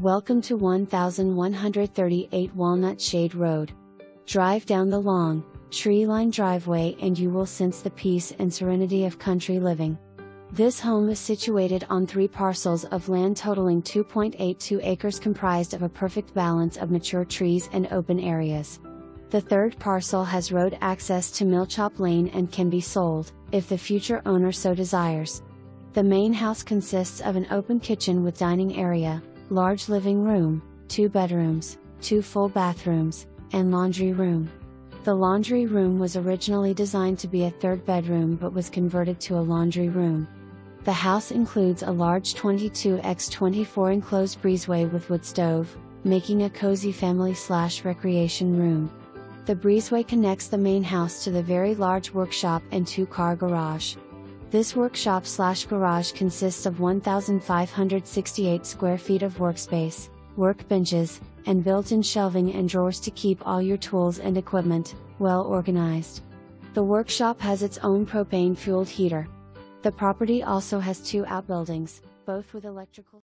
Welcome to 1138 Walnut Shade Road. Drive down the long, tree lined driveway and you will sense the peace and serenity of country living. This home is situated on three parcels of land totaling 2.82 acres comprised of a perfect balance of mature trees and open areas. The third parcel has road access to Milchop Lane and can be sold, if the future owner so desires. The main house consists of an open kitchen with dining area, large living room, two bedrooms, two full bathrooms, and laundry room. The laundry room was originally designed to be a third bedroom but was converted to a laundry room. The house includes a large 22x24 enclosed breezeway with wood stove, making a cozy family slash recreation room. The breezeway connects the main house to the very large workshop and two car garage. This workshop slash garage consists of 1,568 square feet of workspace, workbenches, and built-in shelving and drawers to keep all your tools and equipment, well organized. The workshop has its own propane-fueled heater. The property also has two outbuildings, both with electrical